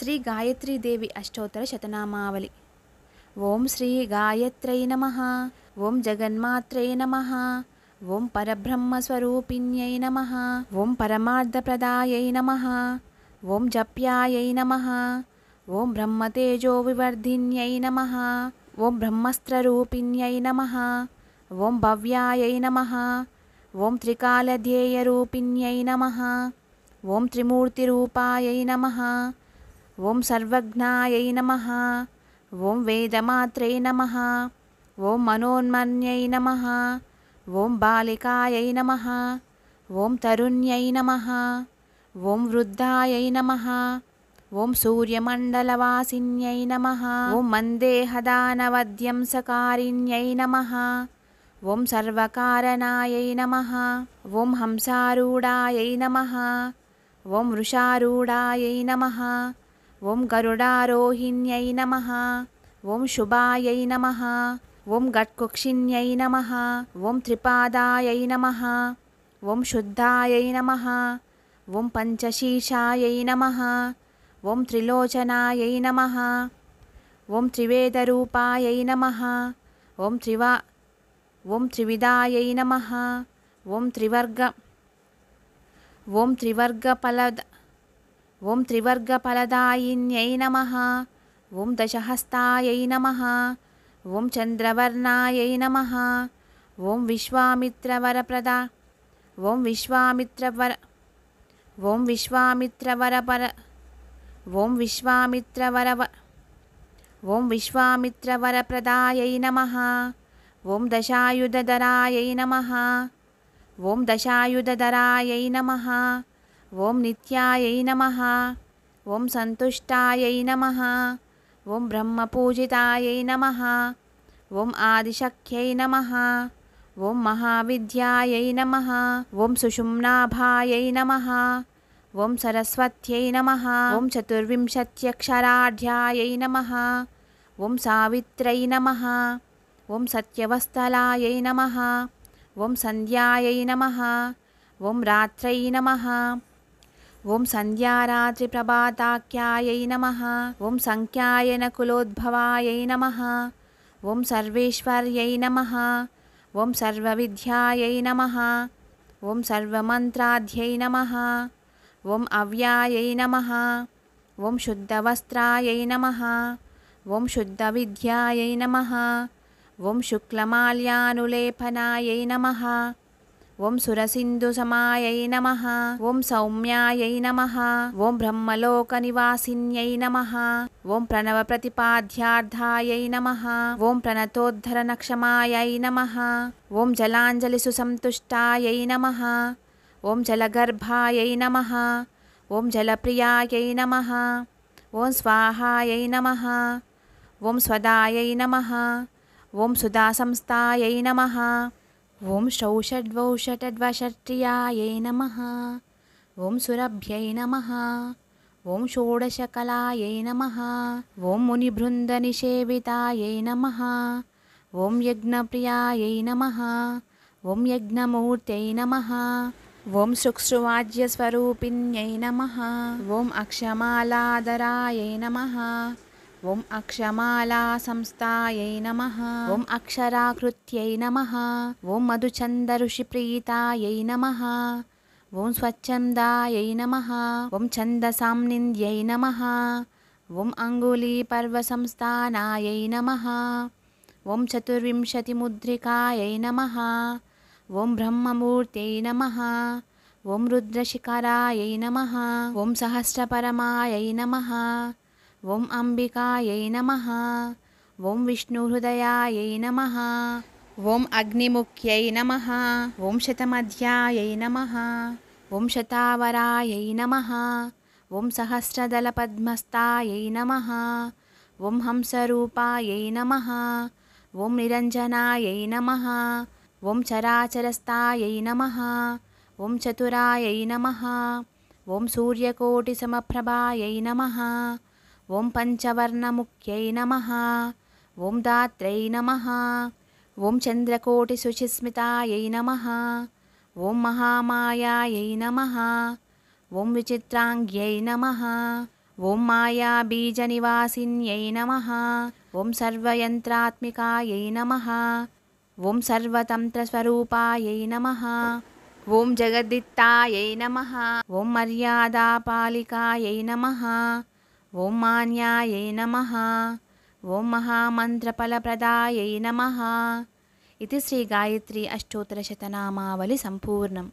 శ్రీ గాయత్రీదేవి అష్టోత్తర శతనామావళి. ఓం శ్రీ గాయత్రై నమ. ఓం జగన్మాత్రై నమ. ఓం పరబ్రహ్మస్వరూపిణ్యై నమ. ఓం పరమార్థప్రదాయై నమ. ఓం జప్యాయై నమ. ఓం బ్రహ్మతేజో వివర్ధిన్యై నమ. ఓం బ్రహ్మస్త్రరూపిణ్యై నమ. ఓం భవ్యాయై నమ. ఓం త్రికాలధ్యేయరూపిణ్యై నమ. ఓం త్రిమూర్తిరూపాయై నమ. ॐ सर्वज्ञायै नमः ॐ वेदमात्र्यय नमः ॐ मनोन्मन्यै नमः ॐ बालिकायै नमः ॐ तरुण्यै नमः ॐ वृद्धायै नमः ॐ सूर्यमण्डलवासिन्यै नमः ॐ मन्देहदानवध्वंसकारिण्यै नमः ॐ सर्वकारणायै नमः ॐ हंसारूढायै नमः ॐ वृषारूढायै नमः ॐ गरुडारोहिण्यै नमः ॐ शुभायै नमः ॐ ॐकुक्षिण्यै नमः ॐ त्रिपादायै नमः ॐ शुद्धायै नमः ॐ पञ्चशीर्षायै नमः ॐ त्रिलोचनायै नमः ॐ त्रिवेदरूपायै नमः ॐ त्रिवा ॐ त्रिविदायै नमः ॐ त्रिवर्ग ॐ त्रिवर्गफलद ॐ त्रिवर्गफलदायिन्यै नमः। ॐ दशहस्तायै नमः। ॐ चन्द्रवर्णायै नमः। ॐ विश्वामित्रवरप्रदा। ॐ विश्वामित्रवर ॐ विश्वामित्रवरपर ॐ विश्वामित्रवरव ॐ विश्वामित्रवरप्रदायै नमः। ॐ दशायुधधराय नमः। ॐ दशायुधधरायै नमः। ॐ नित्यायै नमः ॐ सन्तुष्टायै नमः ॐ ब्रह्मपूजितायै नमः ॐ आदिशक्यै नमः ॐ महाविद्यायै नमः ॐ सुषुम्नाभायै नमः ॐ सरस्वत्यै नमः ॐ चतुर्विंशत्यक्षराढ्यायै नमः ॐ सावित्र्यै नमः ॐ सत्यवस्थलायै नमः ॐ सन्ध्यायै नमः ॐ रात्र्यै नमः ॐ सन्ध्यारात्रिप्रभाताख्यायै नमः ॐ संख्याय कुलोद्भवायै नमः ॐ सर्वेश्वर्यै नमः ॐ सर्वविद्यायै नमः ॐ सर्वमन्त्राध्यै नमः ॐ अव्यायै नमः ॐ शुद्धवस्त्रायै नमः ॐ शुद्धविद्यायै नमः ॐ शुक्लमाल्यानुलेपनायै नमः ॐ सुरसिन्धुसमायै नमः ॐ सौम्यायै नमः ॐ ब्रह्मलोकनिवासिन्यै नमः ॐ प्रणवप्रतिपाद्यार्थायै नमः ॐ प्रणतोद्धरणक्षमायै नमः ॐ जलाञ्जलिसुसन्तुष्टायै नमः ॐ जलगर्भायै नमः ॐ जलप्रियायै नमः ॐ स्वाहायै नमः ॐ स्वदायै नमः ॐ सुधासंस्थायै नमः ॐ षौषड्वौषटद्वषटत्रियायै नमः। ॐ सुरभ्यै नमः। ॐ षोडशकलायै नमः। ॐ मुनिबृन्दनिषेवितायै नमः। ॐ यज्ञप्रियायै नमः। ॐ यज्ञमूर्त्यै नमः। ॐ शुक्ष्वाज्यस्वरूपिण्यै नमः। ॐ अक्षमालादरायै नमः। ॐ अक्षमालासंस्तायै नमः। ॐ अक्षराकृत्यै नमः। ॐ मधुचन्दऋषिप्रीतायै नमः। ॐ स्वच्छन्दायै नमः। ॐ छन्दसाम्निन्द्यै नमः। ॐ अङ्गुलीपर्वसंस्थानायै नमः। ॐ चतुर्विंशतिमुद्रिकायै नमः। ॐ ब्रह्ममूर्त्यै नमः। ॐ रुद्रशिखरायै नमः। ॐ सहस्रपरमायै नमः। ॐ अम्बिकायै नमः ॐ विष्णुहृदयायै नमः ॐ अग्निमुख्यै नमः ॐ शतमध्यायै नमः ॐ शतावरायै नमः ॐ सहस्रदलपद्मस्तायै नमः ॐ हंसरूपायै नमः ॐ निरञ्जनायै नमः ॐ चराचरस्तायै नमः ॐ चतुरायै नमः ॐ सूर्यकोटिसमप्रभायै नमः ॐ पञ्चवर्णमुख्यै नमः। ॐ दात्र्यै नमः। ॐ चन्द्रकोटिशुचिस्मितायै नमः। ॐ महामायायै नमः। ॐ विचित्राङ्ग्यै नमः। ॐ मायाबीजनिवासिन्यै नमः। ॐ सर्वयन्त्रात्मिकायै नमः। ॐ सर्वतन्त्रस्वरूपायै नमः। ॐ जगदित्तायै नमः। ॐ मर्यादापालिकायै नमः। ॐ मान्यायै नमः। ॐ महामन्त्रफलप्रदायै नमः। इति श्रीगायत्री अष्टोत्तरशतनामावली सम्पूर्णम्